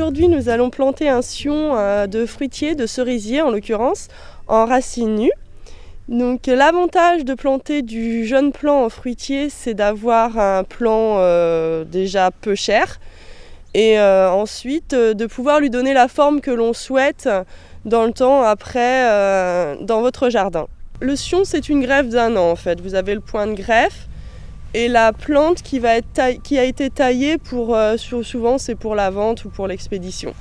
Aujourd'hui, nous allons planter un sion euh, de fruitiers, de cerisiers en l'occurrence, en racines nues. Donc l'avantage de planter du jeune plant en fruitier, c'est d'avoir un plant euh, déjà peu cher et euh, ensuite de pouvoir lui donner la forme que l'on souhaite dans le temps après dans votre jardin. Le sion, c'est une greffe d'un an en fait. Vous avez le point de greffe et la plante qui, a été taillée pour, euh, souvent c'est pour la vente ou pour l'expédition.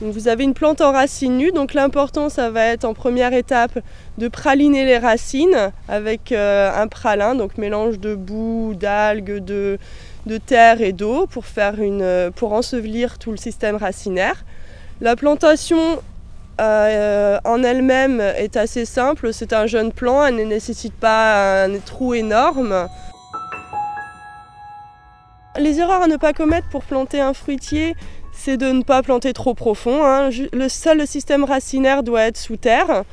vous avez une plante en racines nues, donc l'important ça va être en première étape de praliner les racines avec euh, un pralin, donc mélange de boue, d'algues, de, terre et d'eau pour, euh, pour ensevelir tout le système racinaire. La plantation en elle-même est assez simple, c'est un jeune plant, elle ne nécessite pas un trou énorme. Les erreurs à ne pas commettre pour planter un fruitier, c'est de ne pas planter trop profond. Hein. Le seul système racinaire doit être sous terre.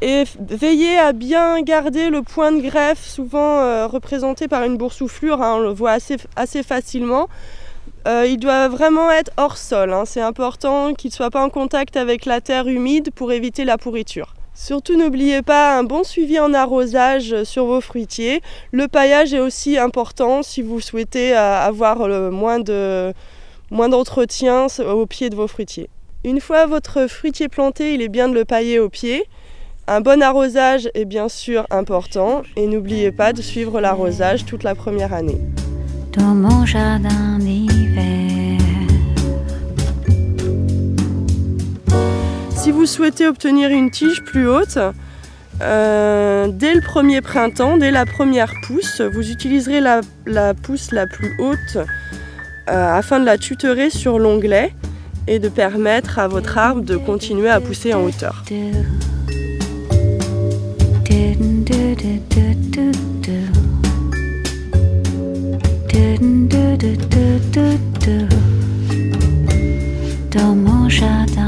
Et veillez à bien garder le point de greffe, souvent euh, représenté par une boursouflure, hein, on le voit assez, assez facilement. Euh, il doit vraiment être hors sol. Hein. C'est important qu'il ne soit pas en contact avec la terre humide pour éviter la pourriture. Surtout n'oubliez pas un bon suivi en arrosage sur vos fruitiers. Le paillage est aussi important si vous souhaitez euh, avoir moins d'entretien au pied de vos fruitiers. Une fois votre fruitier planté, il est bien de le pailler au pied. Un bon arrosage est bien sûr important et n'oubliez pas de suivre l'arrosage toute la première année. Dans mon jardin. Si vous souhaitez obtenir une tige plus haute, euh, dès le premier printemps, dès la première pousse, vous utiliserez la, pousse la plus haute euh, afin de la tutorer sur l'onglet et de permettre à votre arbre de continuer à pousser en hauteur. Dans mon jardin.